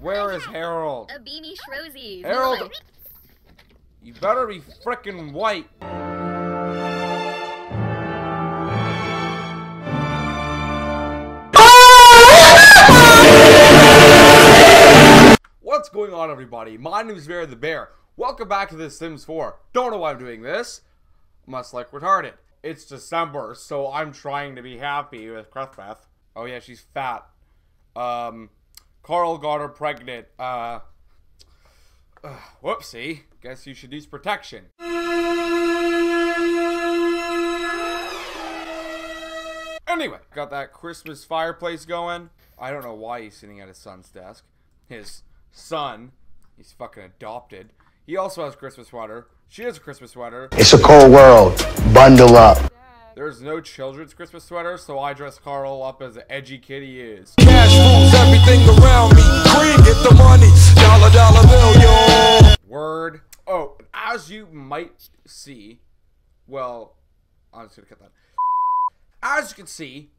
Where is Harold? A beanie Shrozies. Harold! You better be frickin' white. What's going on, everybody? My name is Barrie the Bear. Welcome back to The Sims 4. Don't know why I'm doing this. Must like retarded. It's December, so I'm trying to be happy with Christmas. Oh yeah, she's fat. Um, Carl got her pregnant. Uh, uh, whoopsie. Guess you should use protection. Anyway, got that Christmas fireplace going. I don't know why he's sitting at his son's desk. His son, he's fucking adopted. He also has Christmas sweater. She has a Christmas sweater. It's a cold world. Bundle up. There's no children's Christmas sweater, so I dress Carl up as the edgy kid he is. Cash rules everything around me. Green, get the money. Dollar, dollar bill, yo. Word. Oh, as you might see, well, I'm just gonna cut that. As you can see,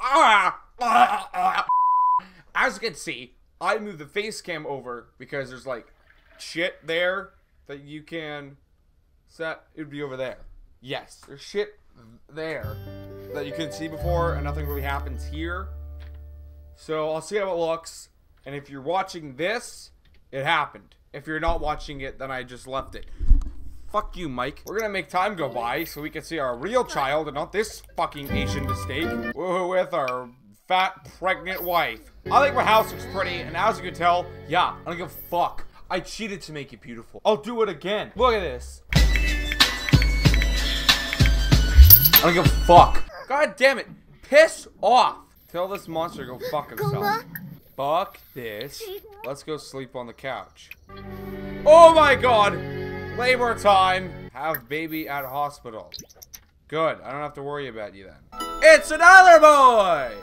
ah, ah, ah, as you can see, I moved the face cam over because there's like shit there that you can set. It would be over there. Yes, there's shit there that you couldn't see before, and nothing really happens here. So I'll see how it looks. And if you're watching this, it happened. If you're not watching it, then I just left it. Fuck you, Mike. We're gonna make time go by so we can see our real child and not this fucking Asian mistake with our fat, pregnant wife. I think my house looks pretty, and as you can tell, yeah, I don't give a fuck. I cheated to make it beautiful. I'll do it again. Look at this. I don't give a fuck. God damn it. Piss off. Tell this monster to go fuck himself. Fuck this. Let's go sleep on the couch. Oh my god! Labor time! Have baby at hospital. Good. I don't have to worry about you then. It's another boy!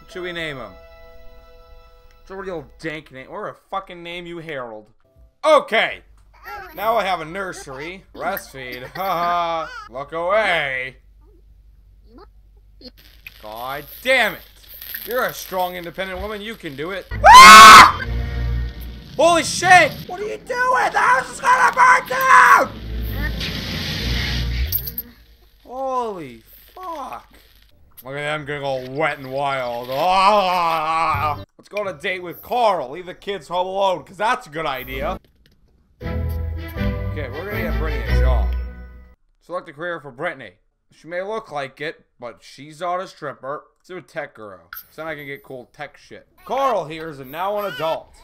What should we name him? It's a real dank name. Or a fucking name you Harold. Okay. Now I have a nursery. Breastfeed. Haha. Look away. God damn it. You're a strong, independent woman. You can do it. Ah! Holy shit! What are you doing? The house is gonna burn down! Holy fuck. Look at them getting all wet and wild. Ah! Let's go on a date with Carl. Leave the kids home alone, because that's a good idea. Okay, we're gonna get Brittany a job. Select a career for Brittany. She may look like it, but she's not a stripper. Let's do a tech girl. So then I can get cool tech shit. Carl here is a now an adult.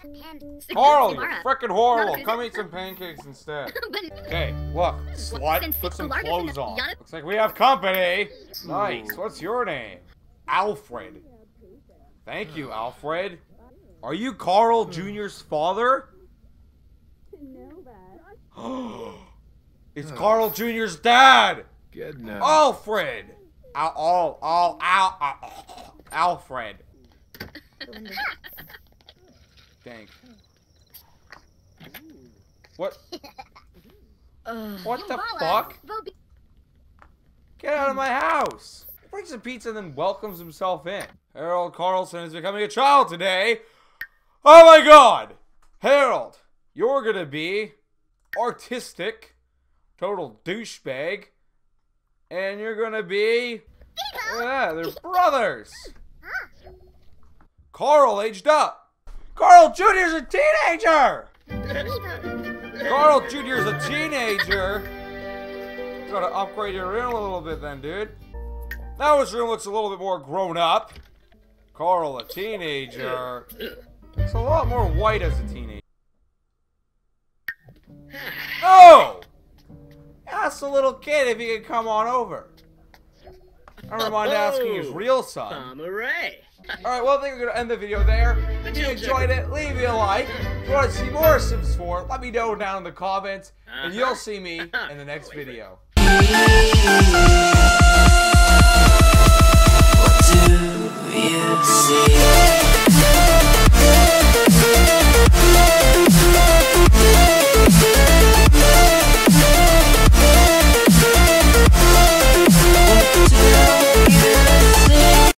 Carl, you're freaking horrible. Come eat some pancakes instead. Okay, look, slut, put some clothes on. Looks like we have company. Nice. What's your name? Alfred. Thank you, Alfred. Are you Carl Jr.'s father? it's Carl Jr.'s dad. Good now. Alfred. Al, al, al, al, al, Alfred. Dang. What? What the fuck? Get out of my house! He brings some pizza and then welcomes himself in. Harold Carlson is becoming a child today. Oh my god! Harold, you're gonna be artistic, total douchebag, and you're gonna be. Yeah, they're brothers! Carl aged up! Carl Jr.'s a teenager! Carl Jr.'s a teenager! Gotta upgrade your room a little bit then, dude. Now his room looks a little bit more grown up. Carl, a teenager. It's a lot more white as a teenager. Oh! Ask the little kid if he could come on over. I don't mind asking his real son. Alright, well, I think we're going to end the video there. If you enjoyed it, leave me a like. If you want to see more Sims 4, let me know down in the comments. And you'll see me in the next video.